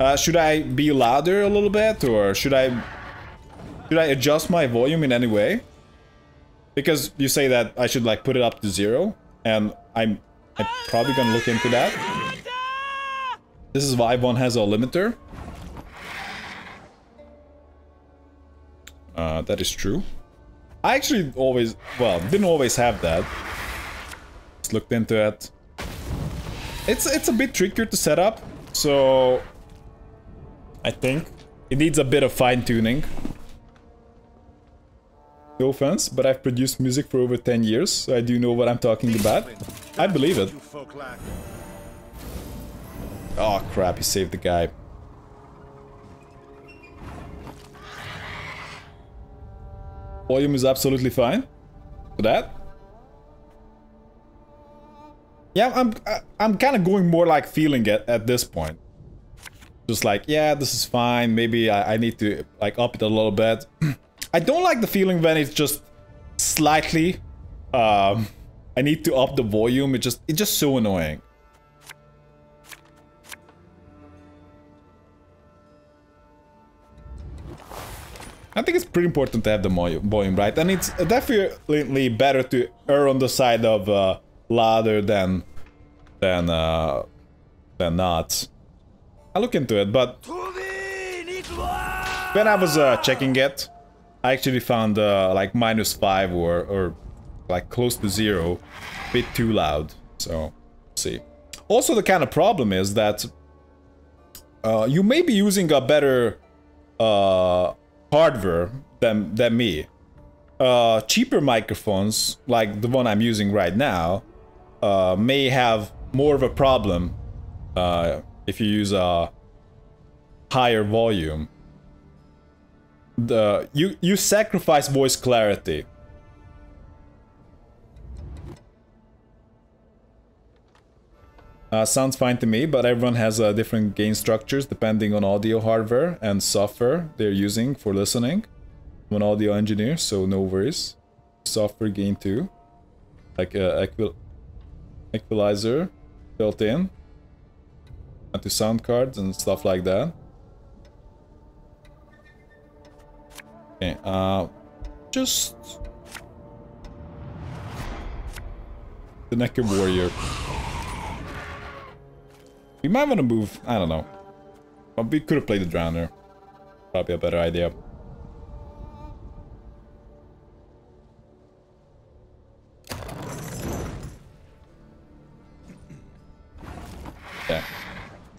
Uh, should I be louder a little bit, or should I should I adjust my volume in any way? Because you say that I should like put it up to zero, and I'm I'm probably gonna look into that. This is why one has a limiter. Uh, that is true. I actually always, well, didn't always have that. Just looked into it. It's it's a bit trickier to set up, so I think it needs a bit of fine tuning. No offense, but I've produced music for over 10 years, so I do know what I'm talking about. I believe it. Oh crap, he saved the guy. Volume is absolutely fine. For that. Yeah, I'm I'm kind of going more like feeling it at this point. Just like, yeah, this is fine. Maybe I, I need to like up it a little bit. I don't like the feeling when it's just slightly. Um, I need to up the volume. It just it's just so annoying. I think it's pretty important to have the volume right, and it's definitely better to err on the side of uh, louder than than uh, than not. I'll look into it, but when I was uh, checking it, I actually found uh, like minus five or or like close to zero, a bit too loud. So, see. Also, the kind of problem is that uh, you may be using a better uh, hardware than, than me. Uh, cheaper microphones, like the one I'm using right now, uh, may have more of a problem uh, if you use a higher volume. The you you sacrifice voice clarity. Uh, sounds fine to me, but everyone has uh, different gain structures depending on audio hardware and software they're using for listening. I'm an audio engineer, so no worries. Software gain too, like uh, equal equalizer built in to sound cards and stuff like that. Okay, uh, just the Nekker Warrior. We might want to move. I don't know. But we could have played the Drowner. Probably a better idea.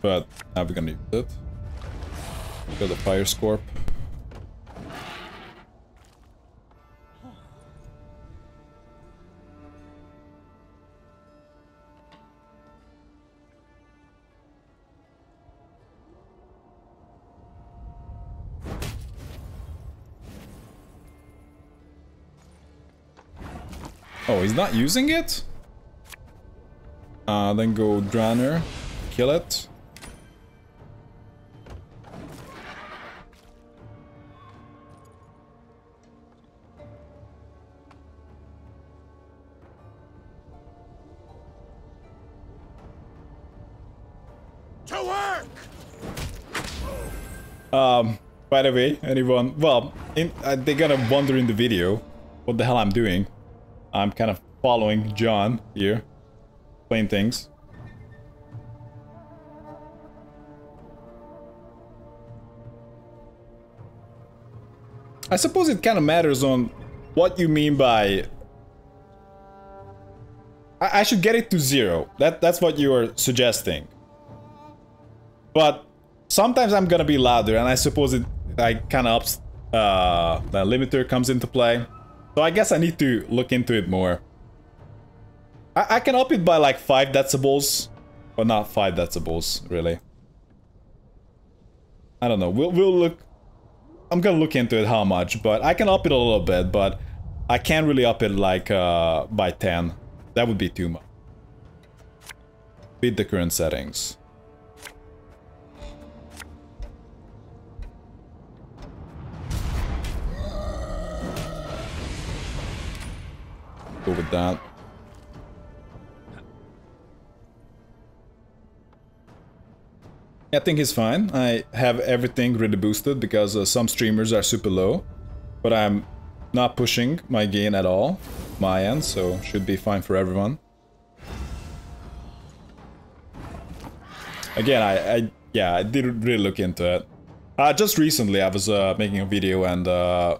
But now we're gonna use it. Got the Fire Scorp. Oh, he's not using it? Uh, then go Drowner, kill it. By the way, anyone, well, in, uh, they're gonna wonder in the video what the hell I'm doing. I'm kind of following John here, playing things. I suppose it kind of matters on what you mean by... I, I should get it to zero. That That's what you are suggesting. But sometimes I'm gonna be louder, and I suppose it I kind of ups... Uh, the limiter comes into play. So I guess I need to look into it more. I, I can up it by like 5 decibels. But not 5 decibels, really. I don't know. We'll, we'll look... I'm gonna look into it how much, but I can up it a little bit, but I can't really up it like uh, by 10. That would be too much. Beat the current settings. Go with that. I think he's fine. I have everything really boosted because uh, some streamers are super low. But I'm not pushing my gain at all, my end, so should be fine for everyone. Again, I, I yeah, I didn't really look into it. Uh, just recently, I was uh, making a video and uh,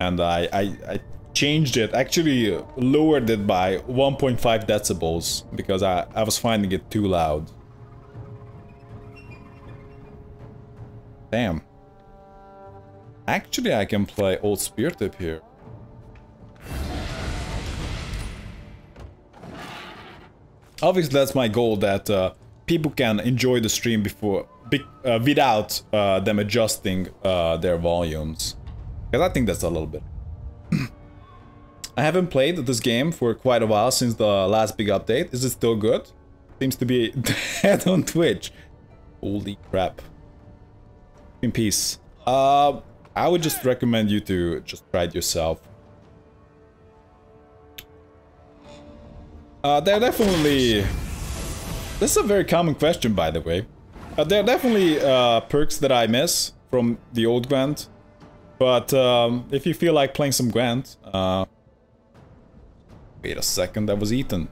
and I, I, I changed it, actually lowered it by 1.5 decibels because I, I was finding it too loud. Damn. Actually, I can play Old Spear Tip here. Obviously, that's my goal, that uh, people can enjoy the stream before, uh, without uh, them adjusting uh, their volumes. Because I think that's a little bit. I haven't played this game for quite a while since the last big update. Is it still good? Seems to be dead on Twitch. Holy crap. In peace. Uh, I would just recommend you to just try it yourself. Uh, they're definitely... This is a very common question, by the way. Uh, there are definitely uh, perks that I miss from the old Gwent. But um, if you feel like playing some Gwent... Uh, wait a second, that was eaten.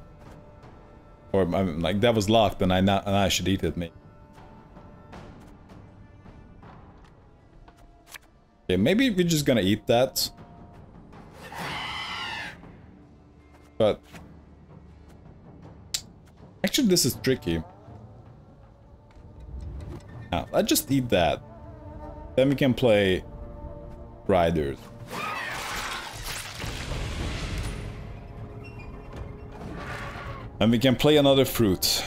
Or, I mean, like, that was locked and I, and I should eat it, maybe. Okay, maybe we're just gonna eat that. But... Actually, this is tricky. Now, let's just eat that. Then we can play Riders. And we can play another fruit.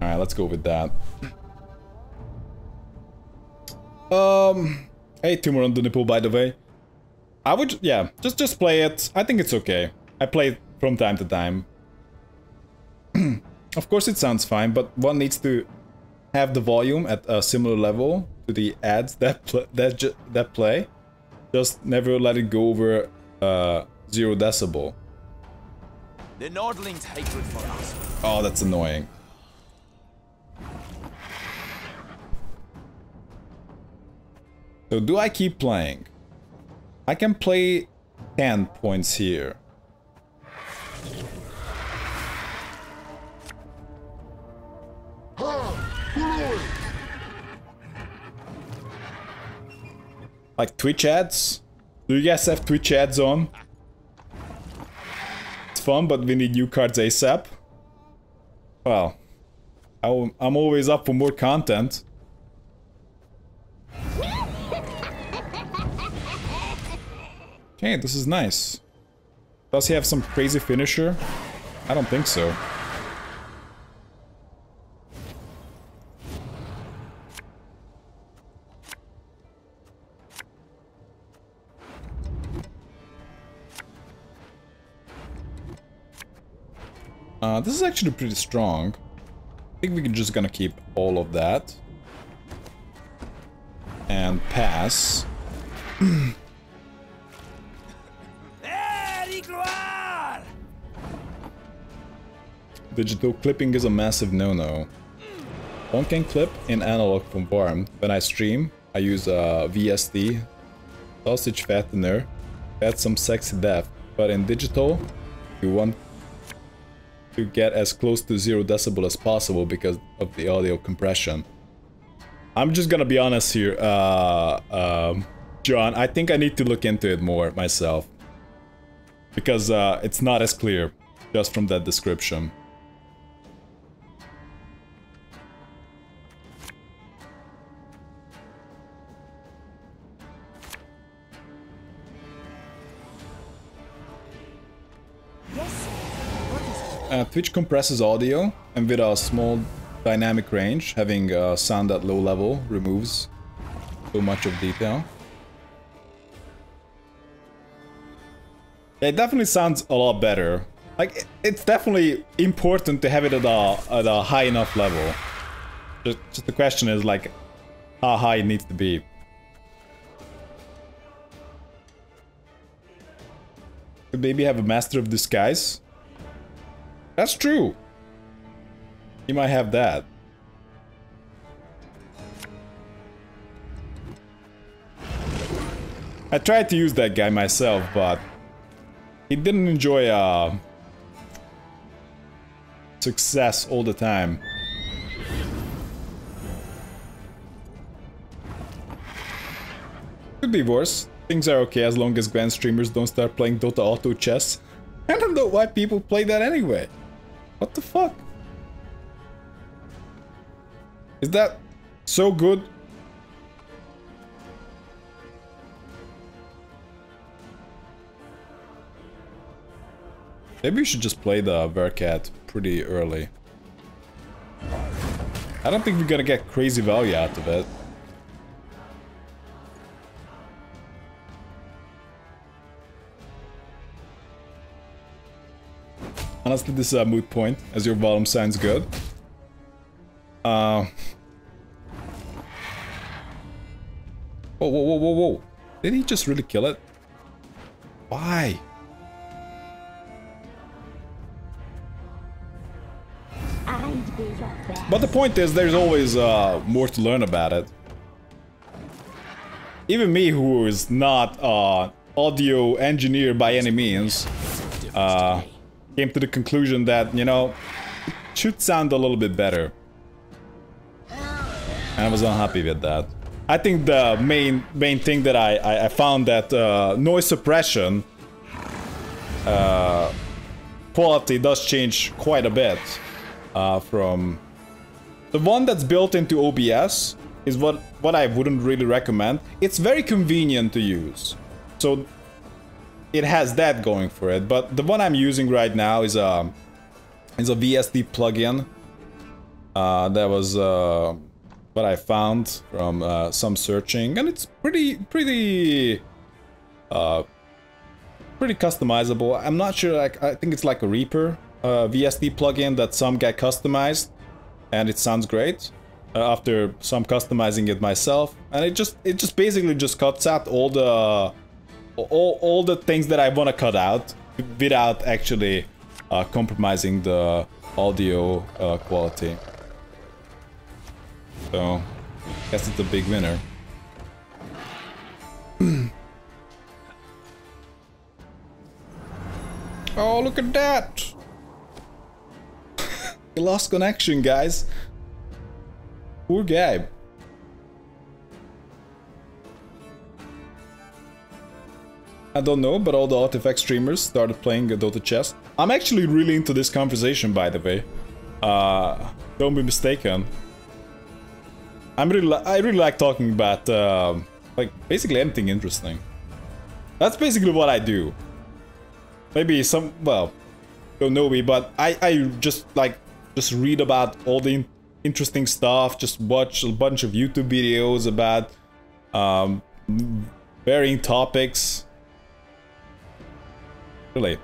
Alright, let's go with that. Um... Hey, tumor on the nipple, by the way. I would, yeah, just just play it. I think it's okay. I play it from time to time. of course it sounds fine, but one needs to have the volume at a similar level to the ads that pl that that play. Just never let it go over uh, zero decibel. The Nordlings' hatred for us. Oh, that's annoying. So do I keep playing? I can play 10 points here. Like Twitch ads? Do you guys have Twitch ads on? Fun, but we need new cards ASAP. Well, I'm always up for more content. Okay, this is nice. Does he have some crazy finisher? I don't think so. Uh, this is actually pretty strong. I think we're just gonna keep all of that. And pass. Digital clipping is a massive no-no. One can clip in analog from VARM. When I stream, I use a VST sausage fattener, add some sexy depth, but in digital, you want to get as close to zero decibel as possible because of the audio compression. I'm just gonna be honest here, uh, um, John, I think I need to look into it more myself. Because uh, it's not as clear just from that description. Uh, Twitch compresses audio, and with a small dynamic range, having uh, sound at low level removes so much of detail. It definitely sounds a lot better. Like, it's definitely important to have it at a, at a high enough level. Just, just the question is, like, how high it needs to be. Could maybe have a Master of Disguise that's true. You might have that. I tried to use that guy myself, but he didn't enjoy uh, success all the time. Could be worse. Things are okay as long as grand streamers don't start playing Dota Auto Chess. I don't know why people play that anyway. What the fuck? Is that so good? Maybe we should just play the Werecat pretty early. I don't think we're gonna get crazy value out of it. Honestly, this is a moot point, as your volume sounds good. Uh... Whoa, whoa, whoa, whoa, whoa. Did he just really kill it? Why? But the point is, there's always uh, more to learn about it. Even me, who is not uh, audio engineer by any means, uh, came to the conclusion that, you know, it should sound a little bit better. And I was unhappy with that. I think the main main thing that I, I, I found that uh, noise suppression uh, quality does change quite a bit uh, from the one that's built into OBS is what what I wouldn't really recommend. It's very convenient to use, so it has that going for it. But the one I'm using right now is a is a VST plugin. Uh, that was uh, what I found from uh, some searching, and it's pretty pretty uh, pretty customizable. I'm not sure. Like I think it's like a Reaper uh, VST plugin that some get customized, and it sounds great. Uh, after some customizing it myself, and it just it just basically just cuts out all the all, all the things that I want to cut out without actually uh, compromising the audio uh, quality. So, I guess it's a big winner. oh, look at that! he lost connection, guys. Poor guy. I don't know, but all the Artifact streamers started playing Dota chess. I'm actually really into this conversation, by the way. Uh, don't be mistaken. I'm really, I really like talking about, uh, like, basically anything interesting. That's basically what I do. Maybe some, well, don't know me, but I, I just, like, just read about all the in interesting stuff, just watch a bunch of YouTube videos about um, varying topics. Really.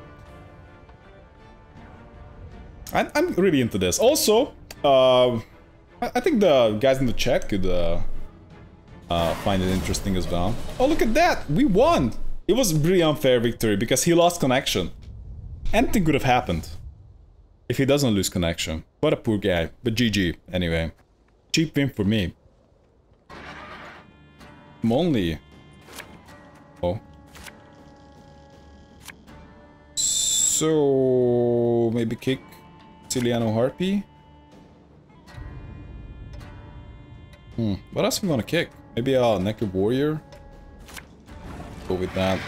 I'm, I'm really into this. Also, uh, I think the guys in the chat could uh, uh, find it interesting as well. Oh, look at that! We won! It was a really unfair victory because he lost connection. Anything could have happened if he doesn't lose connection. What a poor guy. But GG, anyway. Cheap win for me. I'm only... So... Maybe kick Celaeno Harpy? Hmm, what else we gonna kick? Maybe a uh, Nekker Warrior? Go with that.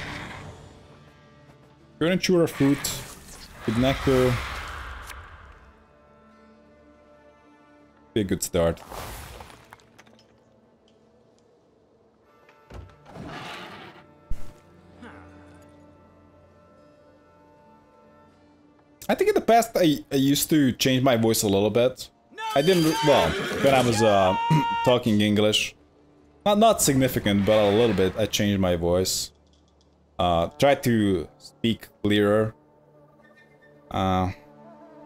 Furniture Fruit with Nekker. Be a good start. I think in the past I, I used to change my voice a little bit. I didn't, well, when I was uh, talking English. Not, not significant, but a little bit, I changed my voice. Uh, try to speak clearer. Uh,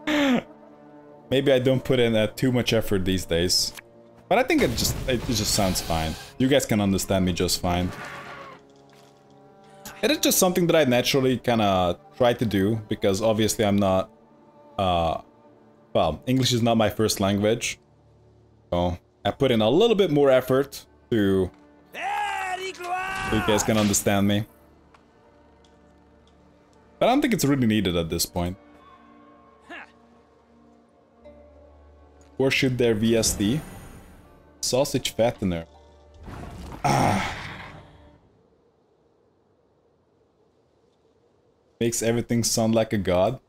maybe I don't put in uh, too much effort these days. But I think it just, it just sounds fine. You guys can understand me just fine. It is just something that I naturally kind of try to do, because obviously I'm not, uh, well, English is not my first language. So I put in a little bit more effort to, So you guys can understand me. But I don't think it's really needed at this point. Or should there VST? Sausage fattener. Ah. Makes everything sound like a god.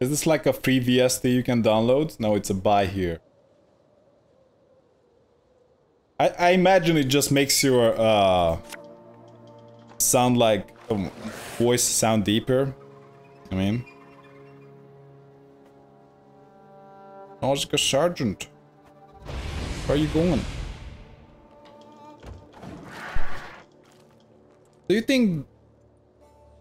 Is this like a free VST you can download? No, it's a buy here. I, I imagine it just makes your uh, sound like um, voice sound deeper. I mean, Nauzicaa Sergeant, where are you going? Do you think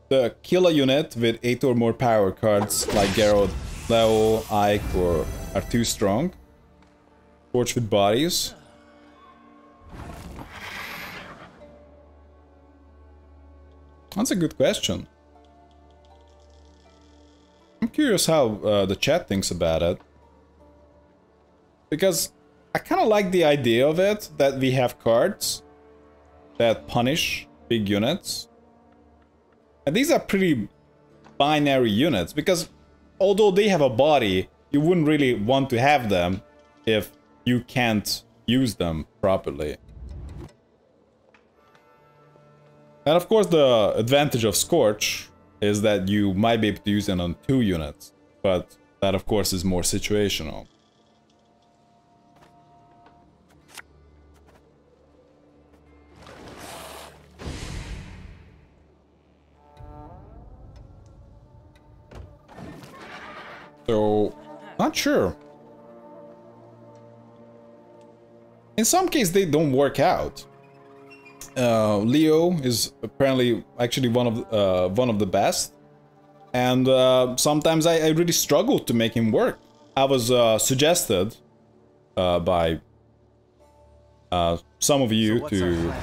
the killer unit with 8 or more power cards like Geralt, Leo, Ike or are too strong? Torch with bodies? That's a good question. I'm curious how uh, the chat thinks about it. Because I kind of like the idea of it, that we have cards that punish big units. And these are pretty binary units, because although they have a body, you wouldn't really want to have them if you can't use them properly. And of course the advantage of Scorch is that you might be able to use it on two units, but that of course is more situational. So, not sure. In some case they don't work out. Uh, Leo is apparently actually one of uh, one of the best, and uh, sometimes I, I, really struggle to make him work. I was uh, suggested uh, by uh, some of you so to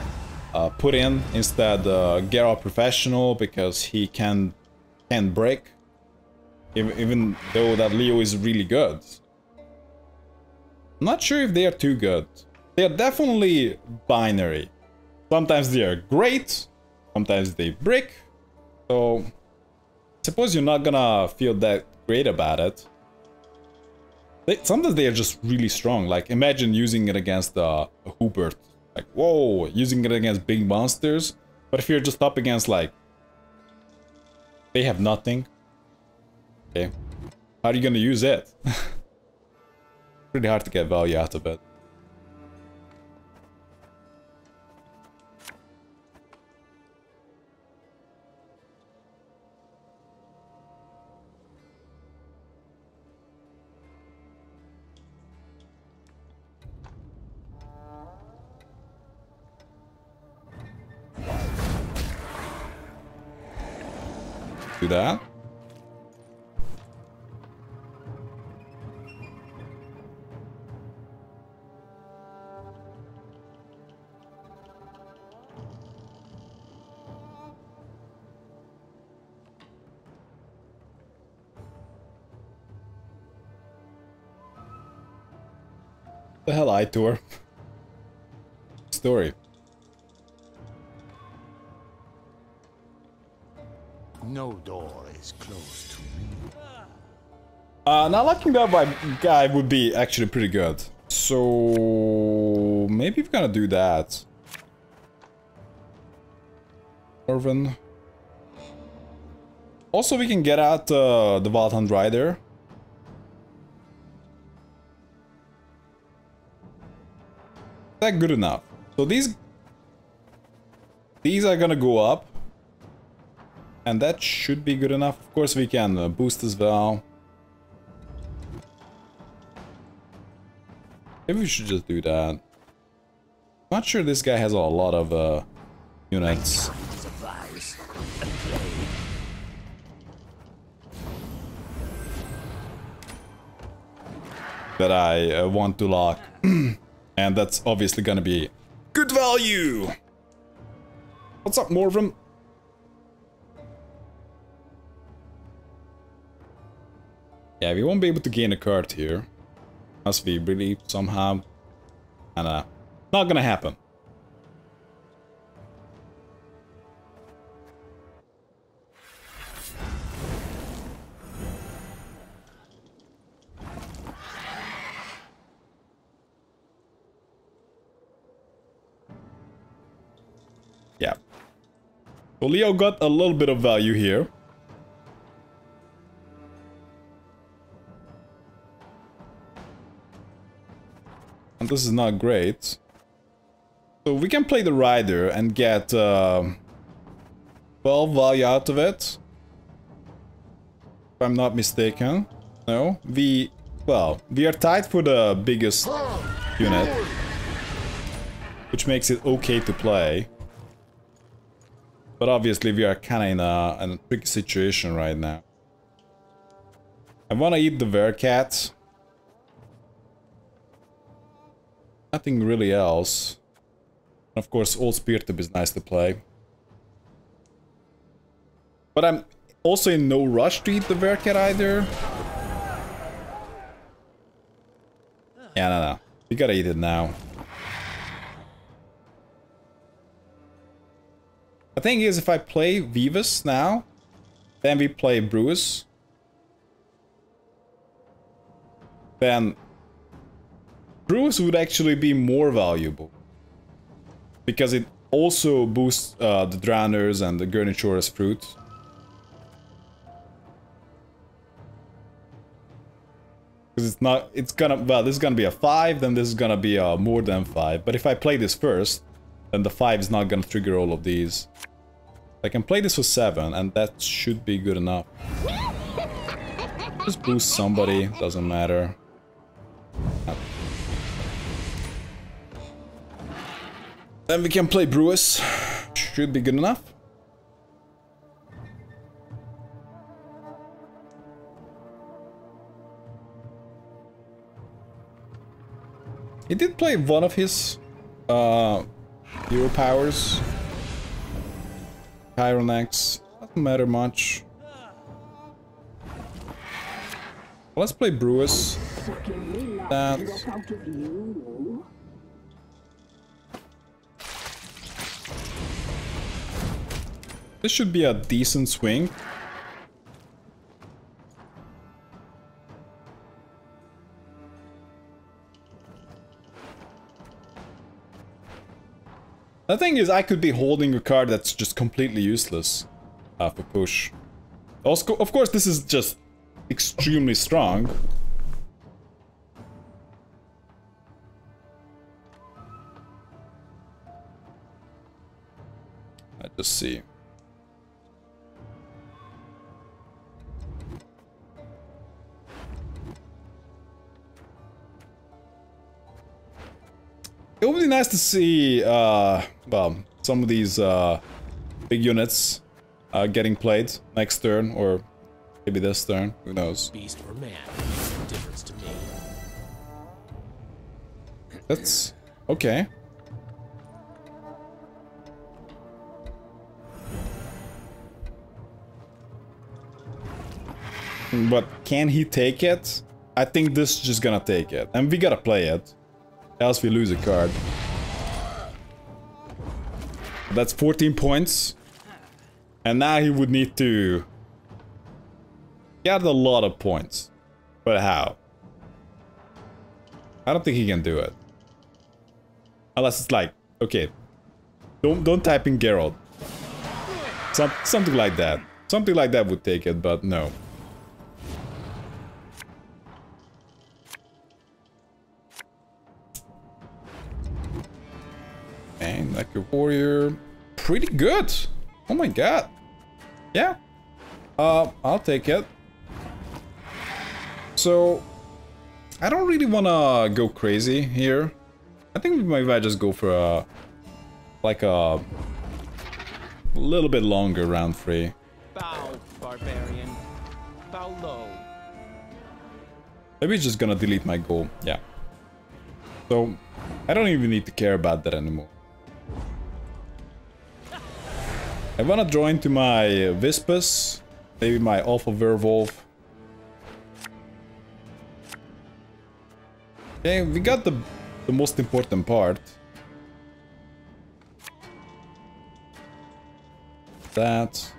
put in instead uh, Geralt Professional because he can can break, even, though that Leo is really good. I'm not sure if they are too good. They are definitely binary. Sometimes they are great, sometimes they break. So, suppose you're not gonna feel that great about it. They, sometimes they are just really strong. Like, imagine using it against uh, a Hubert. Like, whoa, using it against big monsters. But if you're just up against, like, they have nothing. Okay. How are you gonna use it? Pretty hard to get value out of it. do that. The hell I tour. Story. No door is closed to me. Uh, now locking that by guy would be actually pretty good. So maybe we're gonna do that. Irvin. Also, we can get out uh, the Wild Hunt Rider. That good enough? So these these are gonna go up. And that should be good enough. Of course we can uh, boost as well. Maybe we should just do that. Not sure this guy has a lot of uh, units. That I uh, want to lock. and that's obviously gonna be good value! What's up, Morvin? Yeah, we won't be able to gain a card here. Unless we really somehow kinda uh, Not gonna happen. So Leo got a little bit of value here. And this is not great. So we can play the Rider and get uh, 12 value out of it. If I'm not mistaken. No, we... Well, we are tied for the biggest unit. Which makes it okay to play. But obviously we are kinda in a, in a tricky situation right now. I wanna eat the Werecat. Nothing really else. And of course, Old Spear Tip is nice to play. But I'm also in no rush to eat the Werecat either. Yeah, no, no. We gotta eat it now. The thing is, if I play Weavess now, then we play Brewess, then Brewess would actually be more valuable. Because it also boosts uh, the Drowners and the Gernichora's fruit. Because it's not, it's gonna, well, this is gonna be a 5, then this is gonna be a more than 5. But if I play this first, then the 5 is not gonna trigger all of these. I can play this for 7, and that should be good enough. Just boost somebody, doesn't matter. Then we can play Brewess. Should be good enough. He did play one of his uh, hero powers. Chironex. Doesn't matter much. Let's play Brewess. That. This should be a decent swing. The thing is, I could be holding a card that's just completely useless uh, for push. Also, of course, this is just extremely strong. Let's just see. It would be nice to see, uh, well, some of these uh, big units uh, getting played next turn, or maybe this turn, who knows. Beast or man, makes no difference to me. That's okay. But can he take it? I think this is just gonna take it. And we gotta play it. Else we lose a card. That's 14 points. And now he would need to get a lot of points. But how? I don't think he can do it. Unless it's like, okay, don't don't type in Geralt. Some something like that. Something like that would take it, but no. Like a warrior, pretty good. Oh my god. Yeah. Uh, I'll take it. So, I don't really wanna go crazy here. I think maybe I just go for a, like a, a little bit longer round three. Bow, barbarian. Bow low. Maybe it's just gonna delete my goal. Yeah. So, I don't even need to care about that anymore. I wanna join into my Whispess, maybe my Alpha Werewolf. Okay, we got the, the most important part. That.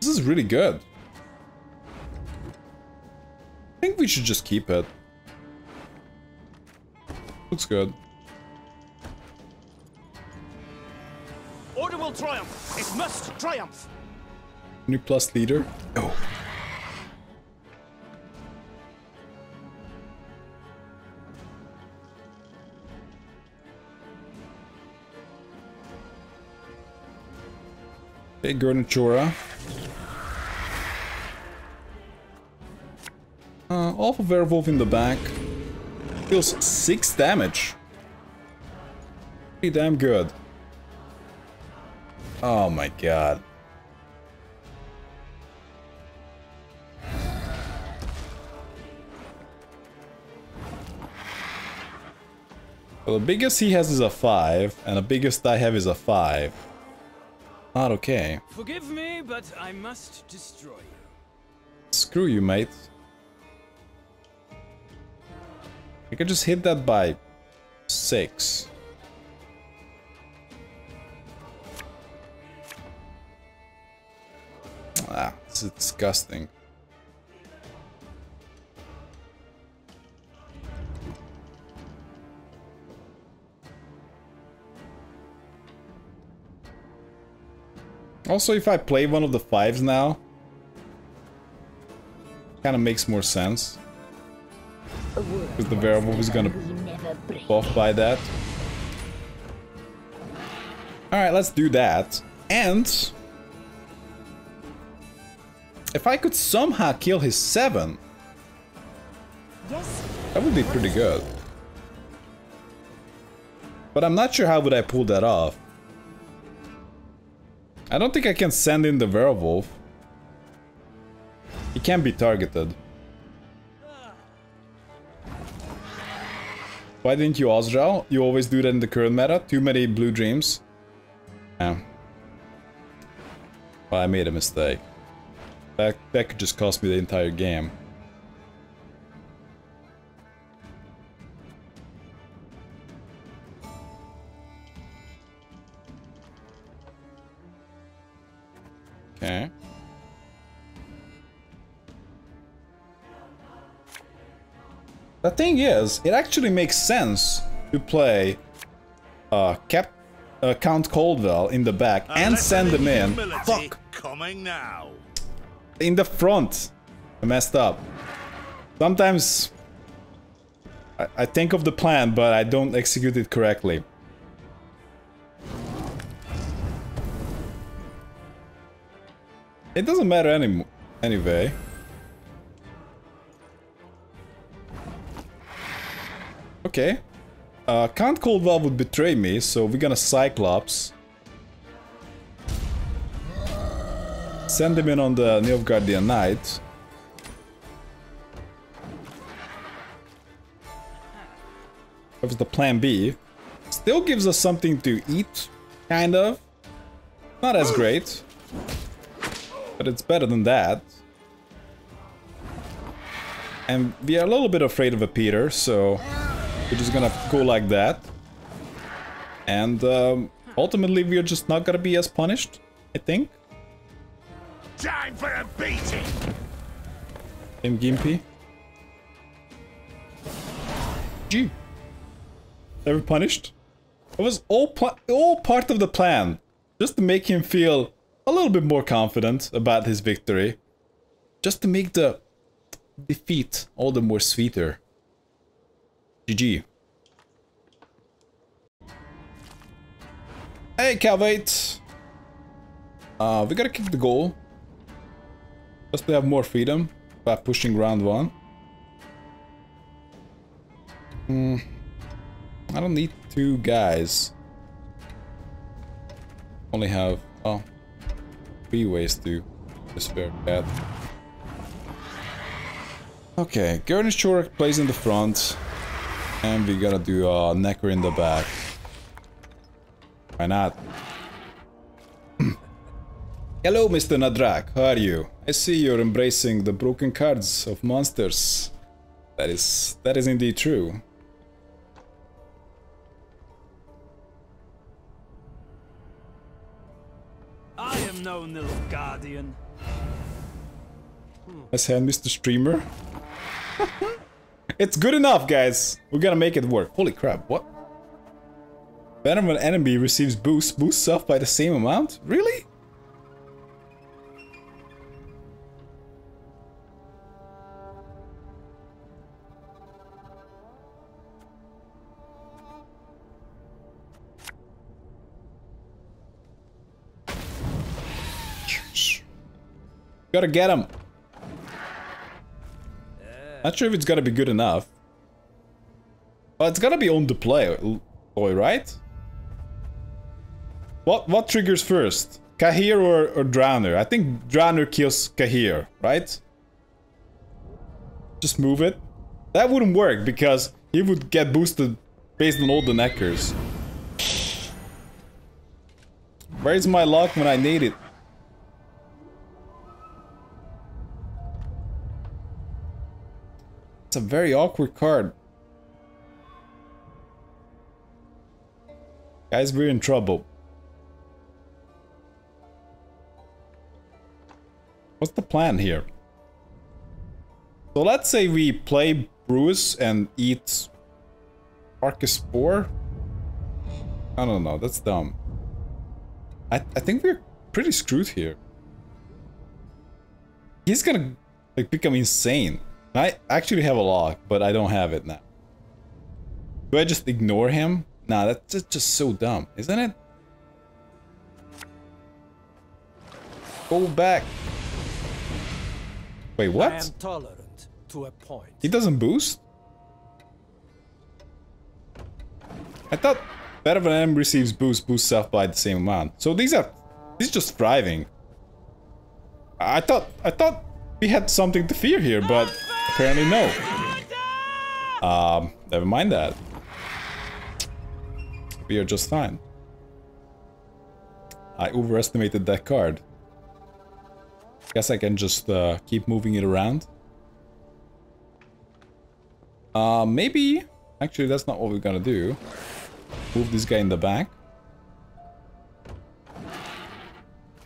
This is really good. I think we should just keep it. Looks good. Must triumph. New plus leader. Oh. Okay, Gernichora. Uh, Alpha Werewolf in the back. Deals 6 damage. Pretty damn good. Oh my god. Well, the biggest he has is a 5, and the biggest I have is a 5. Not okay. Forgive me, but I must destroy you. Screw you, mate. I could just hit that by 6. Is disgusting. Also, if I play one of the fives now, kind of makes more sense. Because the variable is gonna buff by that. Alright, let's do that. And... If I could somehow kill his 7, that would be pretty good. But I'm not sure how would I pull that off. I don't think I can send in the werewolf. He can't be targeted. Why didn't you Ozral? You always do that in the current meta? Too many blue dreams? Yeah. Well, I made a mistake. That, that could just cost me the entire game. Okay. The thing is, it actually makes sense to play uh, Cap uh, Count Caldwell in the back and send him in. Fuck! Coming now. In the front. I messed up. Sometimes I, I think of the plan, but I don't execute it correctly. It doesn't matter any anyway. Okay. Uh, Count Caldwell would betray me, so we're gonna Cyclops. Send him in on the Nilfgaardian Knight. That was the plan B. Still gives us something to eat, kind of. Not as great. But it's better than that. And we are a little bit afraid of a Peter, so we're just gonna go like that. And um, ultimately we're just not gonna be as punished, I think. Time for a beating. Team Gimpy. G. Never punished. It was all all part of the plan. Just to make him feel a little bit more confident about his victory. Just to make the defeat all the more sweeter. GG. Hey, Calvate! Uh, we gotta kick the goal. Just to have more freedom by pushing round one. Hmm. I don't need two guys. Only have, oh, three ways to despair bad. Okay, Gernichora plays in the front. And we gotta do a uh, Nekker in the back. Why not? Hello, Mr. Nadrac, how are you? I see you're embracing the broken cards of monsters. That is... that is indeed true. I am no Nilfgaardian. Let's hand Mr. Streamer. it's good enough, guys. We're gonna make it work. Holy crap, what? Venom an enemy receives boost, boosts off by the same amount? Really? Gotta get him. Not sure if it's gonna be good enough. But it's gonna be on the play, boy, right? What what triggers first? Cahir or, or Drowner? I think Drowner kills Cahir, right? Just move it. That wouldn't work because he would get boosted based on all the Nekkers. Where's my luck when I need it? It's a very awkward card. Guys, we're in trouble. What's the plan here? So let's say we play Brewess and eat Archespore. I don't know, that's dumb. I, I think we're pretty screwed here. He's gonna like become insane. I actually have a lock, but I don't have it now. Do I just ignore him? Nah, that's just, just so dumb, isn't it? Go back. Wait, what? I am tolerant to a point. He doesn't boost? I thought Better than M receives boost, boosts self by the same amount. So these are these just thriving. I thought I thought we had something to fear here, but ah! Apparently no. Um, never mind that. We are just fine. I overestimated that card. Guess I can just uh, keep moving it around. Uh, maybe... Actually, that's not what we're gonna do. Move this guy in the back.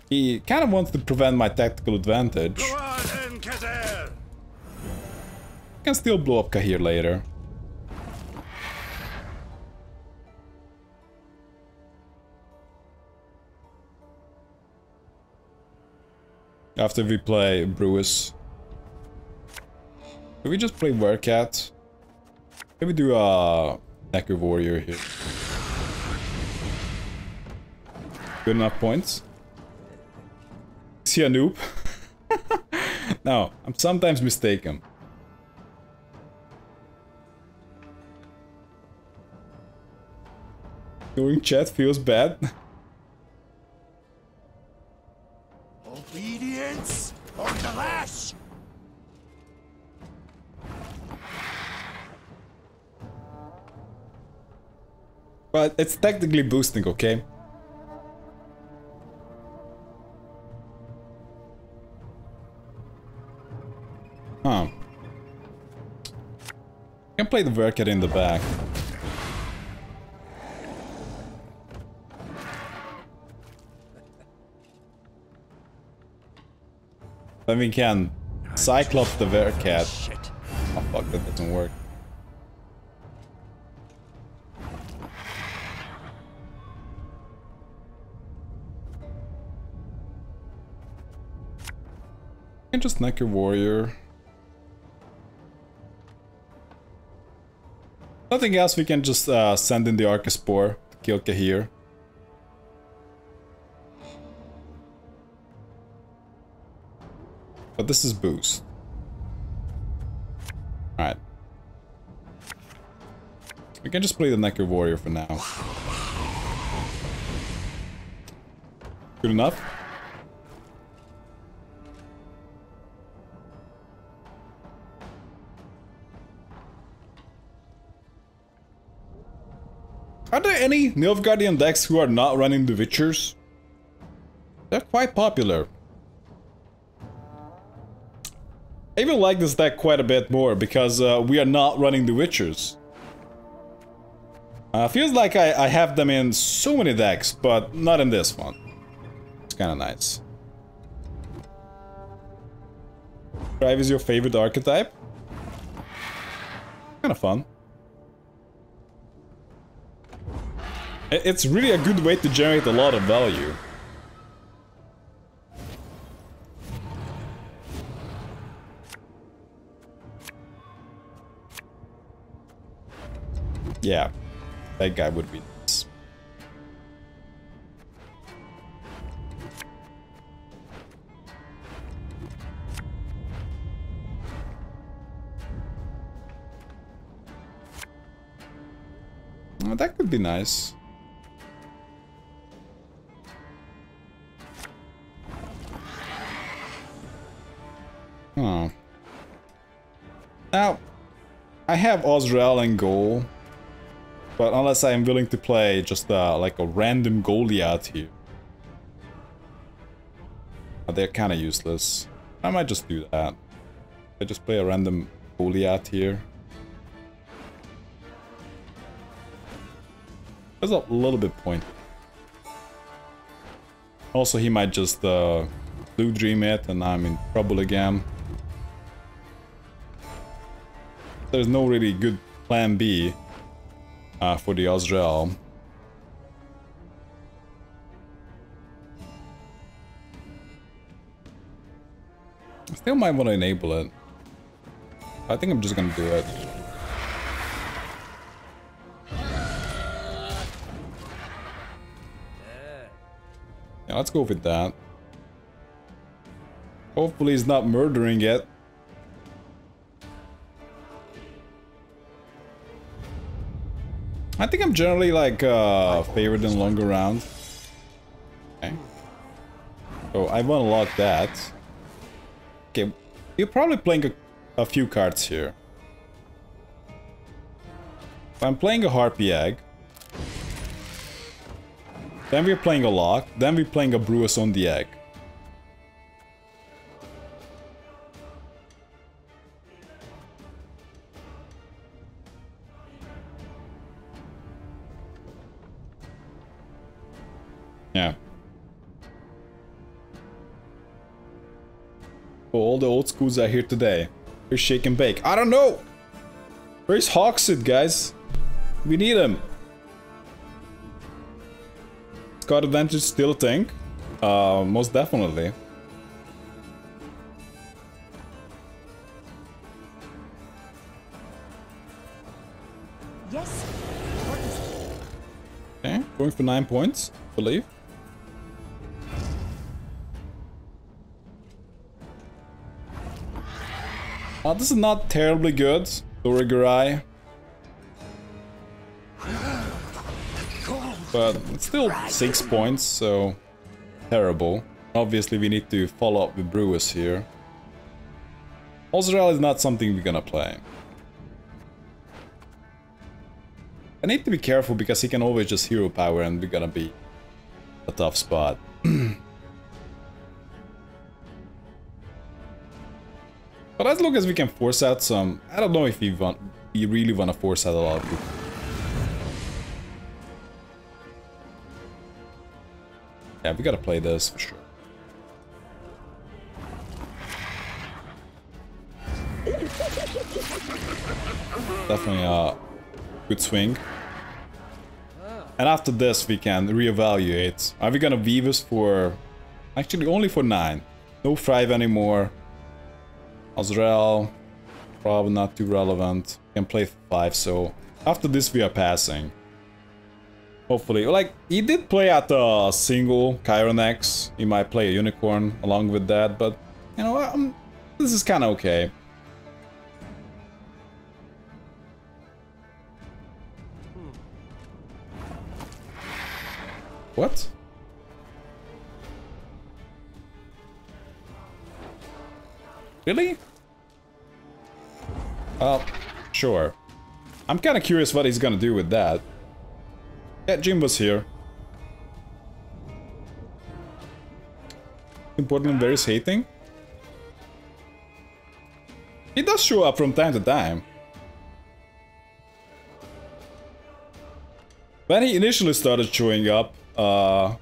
He kind of wants to prevent my tactical advantage. Can still blow up Cahir later. After we play Brewess. Can we just play Werecat? Can we do a Nekker Warrior here? Good enough points. Is he a noob? no, I'm sometimes mistaken. Doing chat feels bad. Obedience or the lash! But it's technically boosting, okay? Huh. can play the Werecat in the back. Then we can Cyclops the Werecat. Oh fuck, that doesn't work. can just Nekker Warrior. Nothing else, we can just uh, send in the Archespore to kill Cahir. But this is boost. Alright. We can just play the Nekker Warrior for now. Good enough? Are there any Nilfgaardian decks who are not running the Witchers? They're quite popular. I even like this deck quite a bit more because uh, we are not running the Witchers. Uh, feels like I, I have them in so many decks, but not in this one. It's kind of nice. Drive is your favorite archetype? Kind of fun. It's really a good way to generate a lot of value. Yeah, that guy would be nice. Oh, that could be nice. Oh. Now, I have Ozzrel and goal, but unless I am willing to play just uh, like a random Goliath here, uh, they're kind of useless. I might just do that. I just play a random Goliath here. That's a little bit point. Also, he might just uh, blue dream it, and I'm in trouble again. There's no really good plan B uh, for the Ozzrel. I still might want to enable it. I think I'm just gonna do it. Yeah, let's go with that. Hopefully he's not murdering it. I think I'm generally like uh, favored in longer rounds. Okay. So I've unlocked that. Okay, you're probably playing a, a few cards here. If I'm playing a Harpy Egg, then we're playing a lock, then we're playing a Brewess on the egg. The old schools are here today. Where's Shake and Bake? I don't know! Where's Hawksit, guys? We need him. Scott advantage still a thing? Uh, most definitely. Yes. What is it? Okay, going for 9 points, I believe. Uh, this is not terribly good, Dorigarai. But it's still 6 points, so terrible. Obviously we need to follow up with Brewess here. Ozzrel is not something we're gonna play. I need to be careful because he can always just hero power and we're gonna be a tough spot. But as long as we can force out some... I don't know if we want, we really want to force out a lot of people. Yeah, we gotta play this for sure. Definitely a good swing. And after this, we can reevaluate. Are we gonna Vivus for... Actually, only for 9. No 5 anymore. Ozzrel, probably not too relevant. Can play 5, so... After this, we are passing. Hopefully. Like, he did play at a single Chiron X. He might play a Unicorn along with that, but... You know, um, this is kinda okay. What? Really? Well, sure. I'm kind of curious what he's gonna do with that. Yeah, Jim was here. Important Varys hating? He does show up from time to time. When he initially started showing up, uh,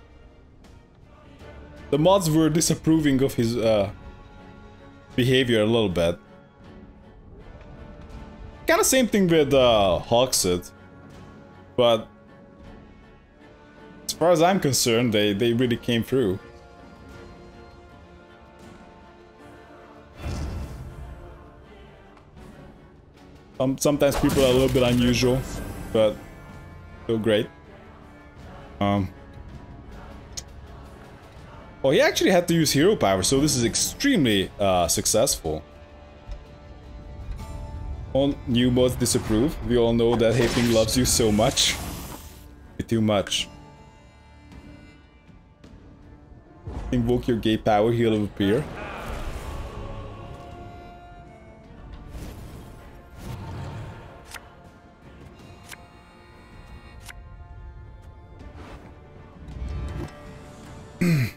the mods were disapproving of his uh, behavior a little bit. Kind of same thing with uh, Hogshead, but as far as I'm concerned, they, they really came through. Um, sometimes people are a little bit unusual, but still great. Um, oh, he actually had to use hero power, so this is extremely uh, successful. All new mods disapprove. We all know that Haping loves you so much. Too much. Invoke your gay power, he'll appear.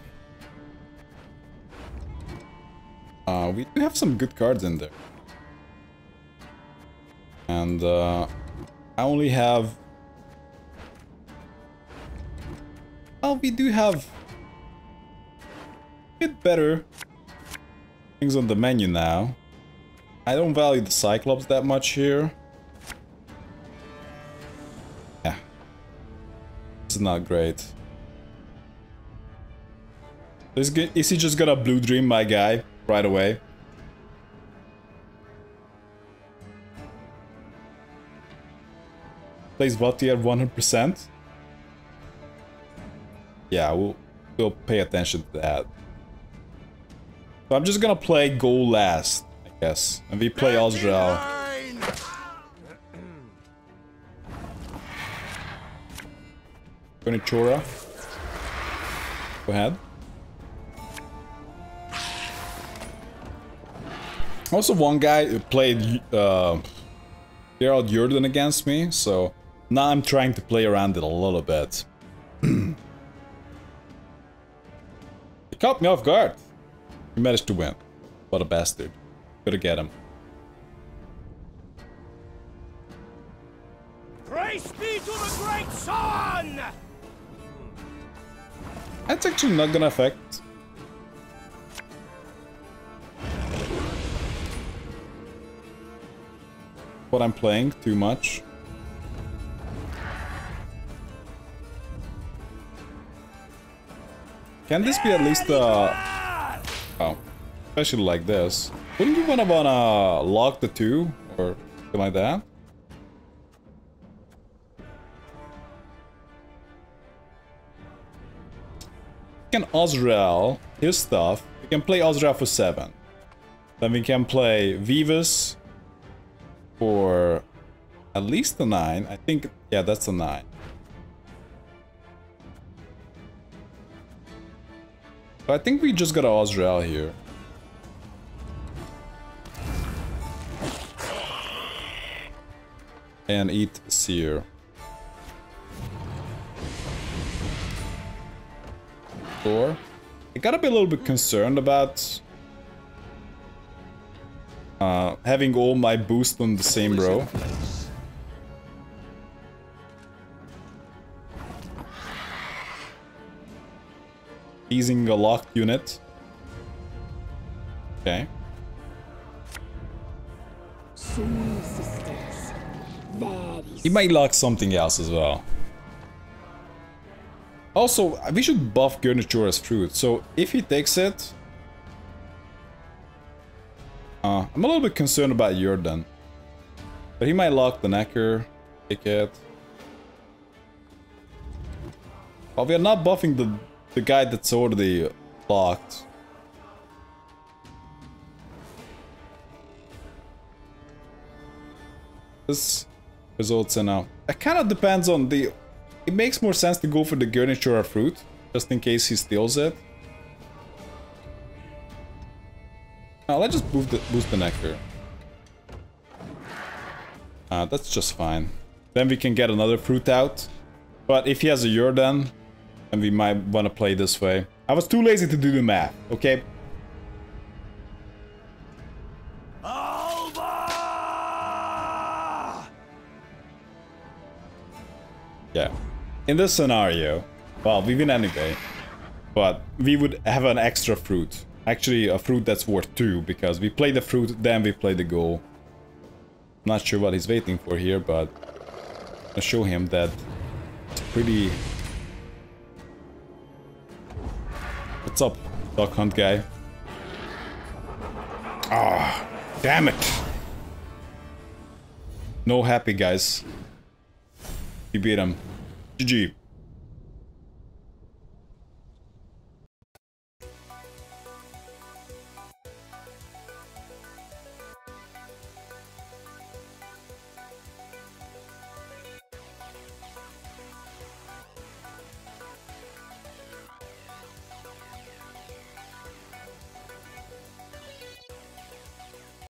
we do have some good cards in there. And uh, I only have... Well, we do have a bit better things on the menu now. I don't value the Cyclops that much here. Yeah. This is not great. Is, is he just gonna blue dream my guy right away? Plays Vati at 100%? Yeah, we'll, we'll pay attention to that. So I'm just gonna play Go last, I guess. And we play Ozzrel. Going to Chora. Go ahead. Also, one guy played uh, Gerald Jordan against me, so now I'm trying to play around it a little bit. he caught me off guard. He managed to win. What a bastard. Gotta get him. Praise be to the great sun! That's actually not gonna affect. What I'm playing too much. Can this be at least uh Oh. Especially like this. Wouldn't you wanna wanna lock the two? Or something like that? can Ozzrel, his stuff, we can play Ozzrel for 7. Then we can play Vivus for at least a 9. I think, yeah, that's a 9. I think we just got Ozzrel here. And eat Seer. Thor. I gotta be a little bit concerned about uh, having all my boost on the same row. Teasing a locked unit. Okay. He might lock something else as well. Also, we should buff Gernichora's fruit, so if he takes it... Uh, I'm a little bit concerned about Jordan. But he might lock the Nekker, take it. But we are not buffing the, the guy that's already locked. This results in a... It kind of depends on the it makes more sense to go for the Gernichora fruit, just in case he steals it. Now let's just boost the, boost the nectar. Uh, that's just fine. Then we can get another fruit out. But if he has a Jordan, then we might want to play this way. I was too lazy to do the math, okay? Yeah in this scenario, well, we win anyway, but we would have an extra fruit. Actually, a fruit that's worth two, because we play the fruit, then we play the goal. Not sure what he's waiting for here, but I'll show him that it's pretty... What's up, Duck Hunt guy? Ah, damn it! No happy, guys. You beat him. GG.